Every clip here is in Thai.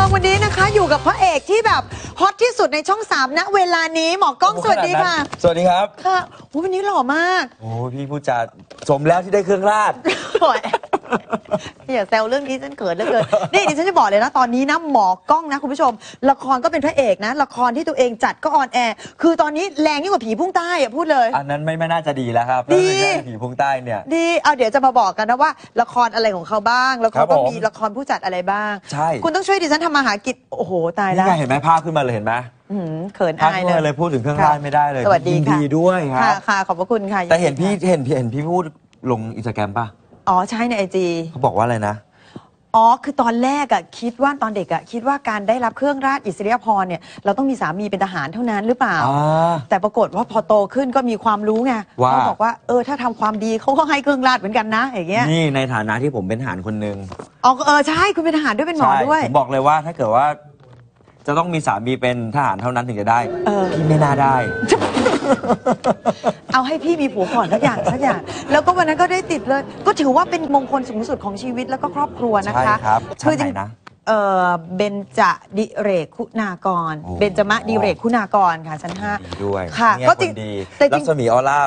วันบันเทิงวันนี้นะคะ อยู่กับพระเอกที่แบบ hot ที่สุดในช่องสามณเวลานี้หมอก้องสวัสดีค่ะ สวัสดีครับ ค่ะโอ้วันนี้หล่อมาก โอ้พี่พูดจาสมแล้วที่ได้เครื่องราชโอ้ยอย่าแซวเรื่องนี้ฉันเกิดเหลือเกินนี่ดิฉันจะบอกเลยนะตอนนี้นะหมอก้องนะคุณผู้ชม ละครก็เป็นพระเอกนะ ละครที่ตัวเองจัดก็ on air คือตอนนี้แรงยิ่งกว่าผีพุ่งไต้อะพูดเลย อันนั้นไม่ไม่น่าจะดีแล้วครับดี เรื่องผีพุ่งไต้เนี่ย ดีเอาเดี๋ยวจะมาบอกกันนะว่า ละครอะไรของเขาบ้างแล้วเขาครัก็บผมมีละครผู้จัดอะไรบ้าง ใช่ คุณต้องช่วยดิฉันทำมาหากินโอ้โหตายนี่แล้วไงเห็นไหมภาพขึ้นมาเลยเห็นไหมอื้อหือเขินภาพอายขึ้นเลมายเลยพูดถึงเครื่องราชไม่ได้เลยสวัสดียินค่ะ ดีด้วยคค่ะรับค่ะขอบพระคุณค่ะแต่เห็นพี่เห็นพี่เห็นพี่พูดลงอินสตาแกรมป่ะ อ๋อใช่ในไอจีเขาบอกว่าอะไรนะ อ๋อ คือตอนแรกอะคิดว่าตอนเด็กอะคิดว่าการได้รับเครื่องราชอิสริยาภรณ์เนี่ยเราต้องมีสามีเป็นทหารเท่านั้นหรือเปล่า อ่า แต่ปรากฏว่าพอโตขึ้นก็มีความรู้ไงว่า เขาบอกว่าเออถ้าทำความดีเขาก็ให้เครื่องราชเหมือนกันนะอย่างเงี้ยนี่ในฐานะที่ผมเป็นทหารคนหนึ่งอ๋อเออใช่คุณเป็นทหารด้วยเป็นหมอใช่ด้วย ผมบอกเลยว่าถ้าเกิดว่า จะต้องมีสามีเป็นทหารเท่านั้นถึงจะได้ เออ พี่ไม่น่าได้ เอาให้พี่มีผัวก่อนสักอย่างสักอย่าง แล้วก็วันนั้นก็ได้ติดเลย ก็ถือว่าเป็นมงคลสูงสุดของชีวิตแล้วก็ครอบครัวนะคะใช่ครับชั้นไหนจริงนะเออเบนจดิเรกคุณากร โอ้ เบนจมะดิเรกคุณากรค่ะชั้นห้าดีด้วยค่ะ เนี่ยก็คจริงนดีแต่จริรังศมีออร่า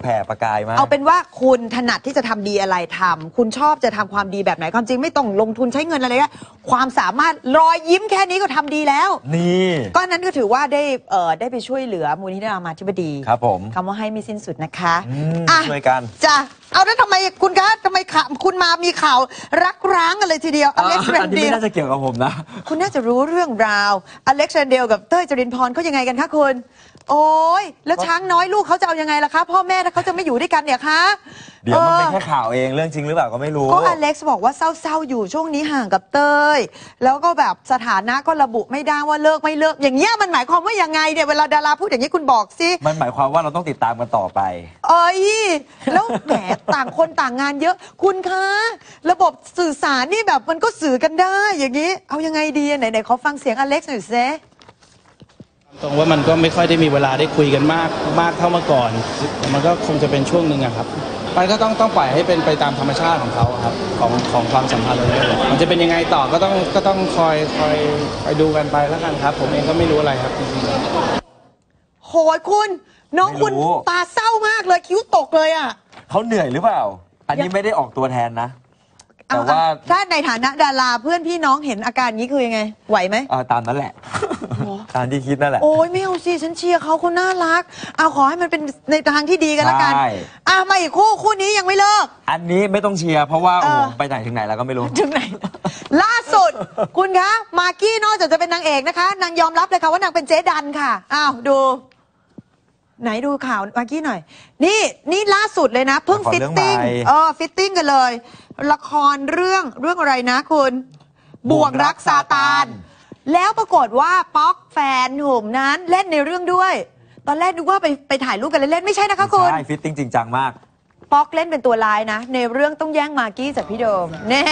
แผ่ประกายมาก เอาเป็นว่าคุณถนัดที่จะทำดีอะไรทำคุณชอบจะทำความดีแบบไหนความจริงไม่ต้องลงทุนใช้เงินอะไรก็ความสามารถรอยยิ้มแค่นี้ก็ทำดีแล้ว นี่ ก็นั้นก็ถือว่าได้เอ่อได้ไปช่วยเหลือมูลนิธิรามาธิบดีครับผมคำว่าให้ไม่สิ้นสุดนะคะอืมอะช่วยกันจ้ะเอาแล้วทำไมคุณคะทำไมข่าวคุณมามีข่าวรักร้างกันเลยทีเดียวอเล็กซ์แรอันนนี้เดไม่ลน่าจะเกี่ยวกับผมนะ คุณน่าจะรู้เรื่องราวอเล็กซ์แรนเดลกับเต้ยจรินพรเขายังไงกันคะคุณ โอ้ยแล้วช้างน้อยลูกเขาจะเอายังไงล่ะคะ พ่อแม่ถ้าเขาจะไม่อยู่ด้วยกันเนี่ยคะเดี๋ยวมันเป็นออแค่ข่าวเองเรื่องจริงหรือเปล่าก็ไม่รู้ ก็อเล็กซ์บอกว่าเศร้าๆอยู่ช่วงนี้ห่างกับเต้ย แล้วก็แบบสถานะก็ระบุไม่ได้ว่าเลิกไม่เลิก อย่างเงี้ยมันหมายความว่ายังไงเนี่ยเวลาดาราพูดอย่างนี้คุณบอกสิ มันหมายความว่าเราต้องติดตามกันต่อไป เอ้ยแล้วแหมต่างคนต่างงานเยอะ คุณคะ ระบบสื่อสารนี่แบบมันก็สื่อกันได้ อย่างนี้ เอายังไงดีอะไหนๆขอฟังเสียงอเล็กซ์หน่อยสิ ตรงว่ามันก็ไม่ค่อยได้มีเวลาได้คุยกันมากมากเท่าเมื่อก่อนแต่มันก็คงจะเป็นช่วงหนึ่งอะครับมันก็ต้องต้องปล่อยให้เป็นไปตามธรรมชาติของเขาอะครับของของความสัมพันธ์เราเนี่ยมันจะเป็นยังไงต่อก็ต้องก็ต้องคอยคอยคอยดูกันไปแล้วกันครับ ผมเองก็ไม่รู้อะไรครับจริงๆโหยคุณน้องคุณไม่รู้ตาเศร้ามากเลยคิ้วตกเลยอะเขาเหนื่อยหรือเปล่า อันนี้ไม่ได้ออกตัวแทนนะ แต่เอว่าเอถ้าในฐานะดาราเพื่อนพี่น้องเห็นอาการนี้คือยังไง ไหวไหมเอ่อตามนั้นแหละ ตามที่คิดนั่นแหละ โอ้ยไม่เอาสิฉันเชียร์เขาเขาน่ารัก เอาขอให้มันเป็นในทางที่ดีกันละกันใช่ อะมาอีกคู่คู่นี้ยังไม่เลิก อันนี้ไม่ต้องเชียร์เพราะว่าเอโอ้อโห ไปไหนถึงไหนแล้วก็ไม่รู้ ถึงไหน ล่าสุด คุณคะ มากกี้นอกจากจะเป็นนางเอกนะคะนางยอมรับเลยค่ะว่านางเป็นเจ๊ดันค่ะ อ้าวดู ไหนดูข่าวมากกี้หน่อย นี่นี่ล่าสุดเลยนะ เพิ่งละคร fitting เรื่องใหม่ เออ fitting กันเลย ละครเรื่องเรื่องอะไรนะคุณบ่วงรักซาตาน แล้วปรากฏว่าป๊อกแฟนหนุ่มนั้นเล่นในเรื่องด้วย ตอนแรกนึกว่าไปไปถ่ายรูปกันเล่นๆไม่ใช่นะคะคุณใช่ fitting จริงจังมากป๊อกเล่นเป็นตัวร้ายนะ ในเรื่องต้องแย่งมากกี้จากพี่โดมแน่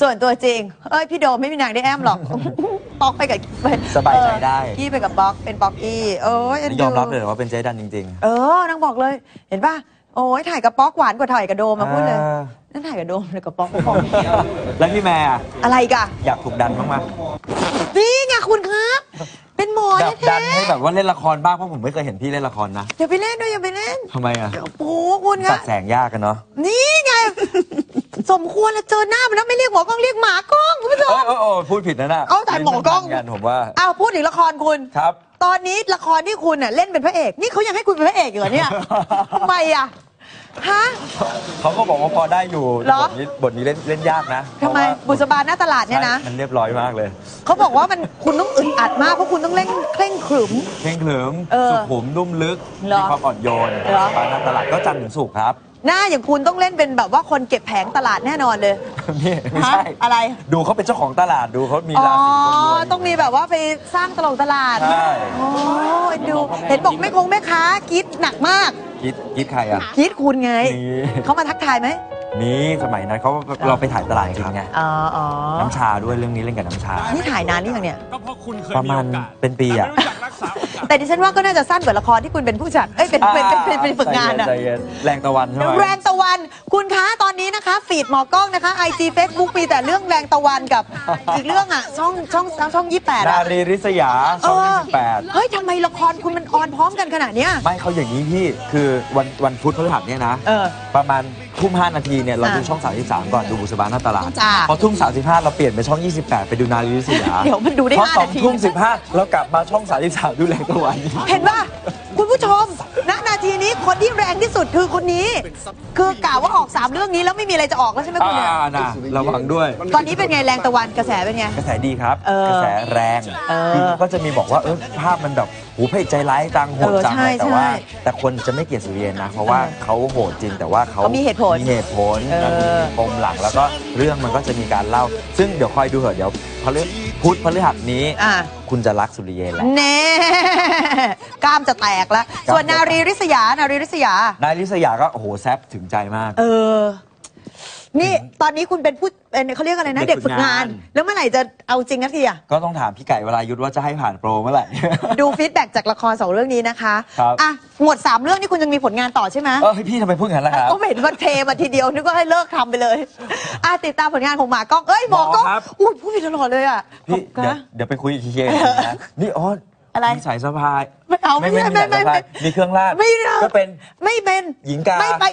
ส่วนตัวจริง เอ้ยพี่โดมไม่มีนางได้แอ้มหรอกป๊อกไปกับสบายใจได้เออกี้ไปกับป๊อกเป็นป๊อกกี้เอ้ยเอ็นดูยอมรับเลยว่าเป็นเจ๊ดันจริงเออนางบอกเลย เห็นป่ะ โอ้ยถ่ายกับป๊อกหวานกว่าถ่ายกับโดมมาพูดเลยเออนั่นถ่ายกับโดมเลยกับป๊อกป๊อกๆแล้วพี่แม่อะอะไรอีกอะอยากถูกดันบ้างไหมนี่ไงคุณครับ เป็นหมอแบบแท้ดันให้แบบว่าเล่นละครบ้างเพราะผมไม่เคยเห็นพี่เล่นละครนะๆอย่าไปเล่นด้วยอย่าไปเล่นทำไมอะโอ้โหคุณคจัรัดบแสงยากกันเนาะนี่ไง สมควรแล้วเจอหน้ามันแล้วไม่เรียกหมอกล้องเรียกหมากล้องคุณผู้ชโอ้ม ยโอ้ยโอ้ยพูดผิดนะน่ะเอาแต่หมอกล้องลิ้นพันกันผมว่าอ้าวพูดถึงละครคุณ ครับ ตอนนี้ละครที่คุณน่ะเล่นเป็นพระเอก นี่เขายังให้คุณเป็นพระเอกอยู่เหรอเนี่ย ทำไมอะ ฮะ เขาก็บอกว่าพอได้อยู่เหรอ บทนี้บทนี้เล่นเล่นยากนะทำไม เพบุราะว่าษบาหน้าตลาดเนี่ยนะ ใช่มันเรียบร้อยมากเลย เขาบอกว่ามันคุณต้องอึดอัดมาก เพราะคุณต้องเล่นเคร่งขรึม เพ่งขรึมเออสุขุมนุ่มลึกเหรอมีความอ่อนโยนเหรอปานนันตลาดก็จันทร์ถึงสุกร์ครับ หน้าอย่างคุณต้องเล่นเป็นแบบว่าคนเก็บแผงตลาดแน่นอนเลย นี่ไม่ใช่ฮะอะไร ดูเขาเป็นเจ้าของตลาดดูเขามีอ๋อ ราศีคนรวย ต้องมีแบบว่าไปสร้างตลาดตลาดใช่โอ้ยดู เห็นบอกแม่คงแม่ค้ากรีดหนักมากคิดคิดใครอะ กรีดคุณไง นี่ เขามาทักทายไหม มีสมัยนั้นเขาเราไปถ่ายตลาดจริงไงอ๋ออ๋อน้ำชาด้วยเรื่องนี้เล่นกับน้ำชา นี่ถ่ายนานหรือยังเนี่ย ก็เพราะคุณเคยประมาณโอกสเป็นปีอะแต่ไม่รู้จักรักษาโอกาสแต่ดิฉันว่าก็น่าจะสั้นกว่าละครที่คุณเป็นผู้จัด เอ้ยเป็นเป็นเป็นเป็นเป็นฝึกงานอะใจเย็นแรงตะวันใช่ไหมแรงตะวันคุณคะตอนนี้นะคะ ฟีดหมอกล้องนะคะ IG Facebook มีแต่เรื่องแรงตะวันกับอีกเรื่องอะช่องช่องช่องยี่แปดนาอะรีริษยาช่องเออยี่สิบแปดเฮ้ยทำไมละครคุณมันออนพร้อมกันขนาดเนี้ยไม่เขาอย่างนี้พี่คือวันวันพุธพฤหัสเนี่ยนะเออประมาณ ทุ่มห้านาทีเนี่ยเราอะดูช่อง 33 ก่อนดูบุษบาหน้าตลาดจ้าพอทุ่ม 35 เราเปลี่ยนไปช่อง 28 ไปดูนารีริษยาเดี๋ยวมันดูได้พอห้าสองนาที ทุ่ม15 เรากลับมาช่อง 33 ดูแรงตะวัน เห็นป่ะ คุณผู้ชม ณ นาทีนี้คนที่แรงที่สุดคือคนนี้ คือกล่าวว่าออก3เรื่องนี้แล้วไม่มีอะไรจะออกแล้วใช่ไหมคุณเนี่ย อ่านะระวังด้วยตอนนี้เป็นไงแรงตะวันกระแสเป็นไง กระแสดีครับ เออกระแสแรงเออคือก็จะมีบอกว่าเออภาพมันแบบหูเพจใจร้ายจังโหดจังเออใช่แต่ว่า ใช่แต่คนจะไม่เกลียดสุริเยนนะ เพราะว่าเออเขาโหดจริงแต่ว่าเขาเขามีเหตุผลมีเหตุผลเออมันมีปมหลังแล้วก็เรื่องมันก็จะมีการเล่า ซึ่งเดี๋ยวคอยดูเถอะเดี๋ยว พฤพุธพฤหัสนี้ อะ คุณจะรักสุริเยนแหละเน่กล้ามจะแตกแล้ว กล้าม ส่วนนารีริษยา นารีริษยา นายลิษยาก็โอ้โหแซบถึงใจมาก เออ นี่ตอนนี้คุณเป็นผู้เป็นเขาเรียกอะไรนะ เด็เด็กกฝึฝึกกงางาน น แล้วเมื่อไหร่จะเอาจริงนะทีอะก็ต้องถามพี่ไก่วรายุทธว่าจะให้ผ่านโปรเมื่อไหร่ ดูฟีดแบ็กจากละครสองเรื่องนี้นะคะครับ อะหมดสามเรื่องนี่คุณยังมีผลงานต่อใช่ไหมเออพี่ทำไมพูดอย่างนั้นล่ะครับ ก็ไม่เห็นว่าเทมาทีเดียวนึกว่าให้เลิกทำไปเลยอะติดตามผลงานของหมากล้องเอ้ยหมอกล้องหมอครับ อุ้ยพูดผิดตลอดเลยอะพี่ขอบเดี๋ยวนะ เดี๋ยวไปคุยอีกทีนะนี่อ๋ออะไร มีสายสะพายไม่เอาไม่ไม่ไม่ไม่ไม่มีไม่สายสะพายมีเครื่องราชไม่เอา ก็เป็นไม่เป็นหญิงกา ไม่ไป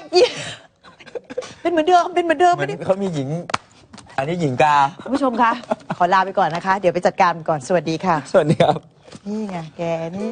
เป็นเหมือนเดิมเป็นเหมือนเดิมเหมืไม่อนได้เขามีหญิง อันนี้หญิงกา คุณผู้ชมคะขอลาไปก่อนนะคะ เดี๋ยวไปจัดการก่อนสวัสดีค่ะ สวัสดีครับ นี่ไงแกนี่